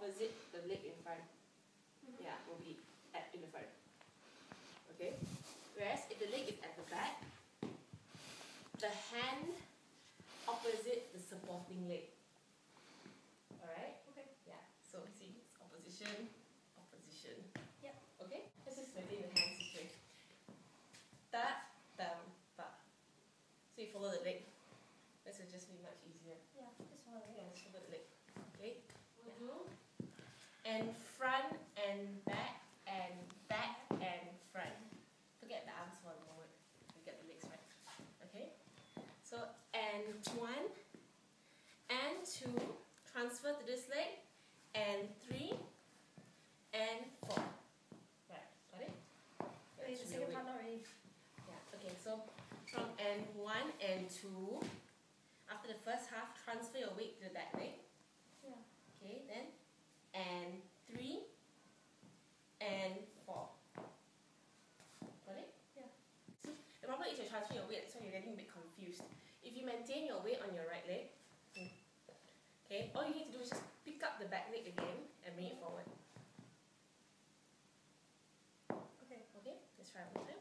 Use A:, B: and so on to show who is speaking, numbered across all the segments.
A: opposite the leg in front. Mm-hmm. Yeah, will be at in the front. Okay? Whereas if the leg is at the back, the hand opposite the supporting leg. Alright?
B: Okay.
A: Yeah. So see, it's opposition, opposition.
B: Yep.
A: Okay? Let's just maintain the hands this way. Ta, tam, ta. So you follow the leg. This will just be much easier.
B: Yeah, this one.
A: Yeah, just follow the leg. And front and back and back and front. Forget the arms for a moment. We get the legs right. Okay? So and one and two. Transfer to this leg. And three and four. Right, got it?
B: Wait, the second part not ready.
A: yeah, okay, so from and one and two, after the first half, transfer your weight to the back leg.
B: Yeah.
A: Okay, then and three and four. Got it?
B: Yeah.
A: See, the problem is you're transferring your weight, so you're getting a bit confused. If you maintain your weight on your right leg, okay, all you need to do is just pick up the back leg again and bring it forward.
B: Okay.
A: Okay, let's try one time.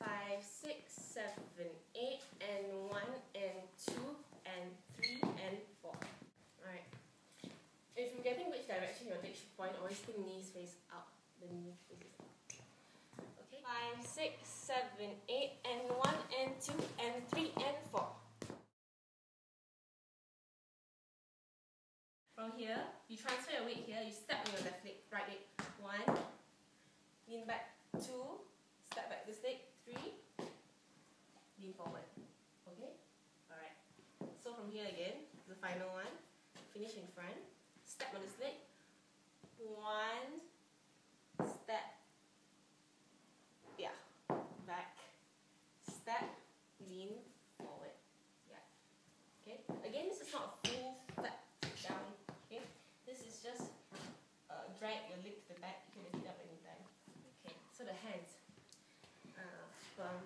A: Five, six, seven, eight, and one, and two, and three, and four. Alright. If you're getting which direction your leg should point, always think knees face out. The knee faces out. Okay. Five, six, seven, eight, transfer your weight here, you step on your left leg, right leg. One, lean back, two, step back this leg, three, lean forward. Okay? Alright. So from here again, the final one, finish in front, step on this leg, one, step, yeah, back, step, lean forward. Yeah. Okay? Again, this is not a full flat down. Okay? This is just uh, drag your leg to the back. You can lift it up anytime. Okay, so the hands. Uh, from,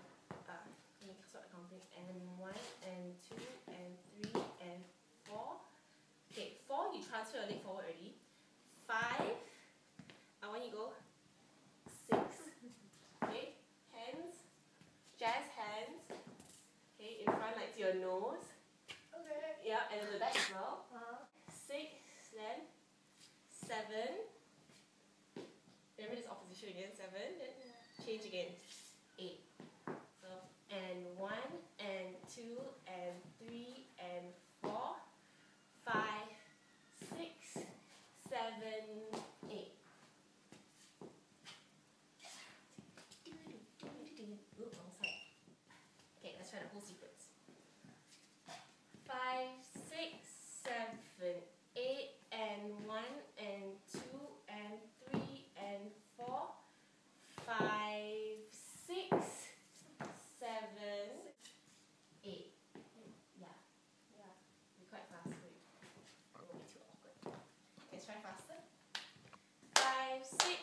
A: uh, let me start counting. And one, and two, and three, and four. Okay, four, you transfer your leg forward already. Five, I want you to go six. Okay, hands, jazz hands. Okay, in front like to your nose.
B: Okay.
A: Yeah, and then the back as well.
B: Uh -huh.
A: Six, then seven. Remember this opposition again, seven, then change again. seven, eight. Oops. Okay, let's try the whole secret. six.